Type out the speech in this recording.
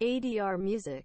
ADR Music.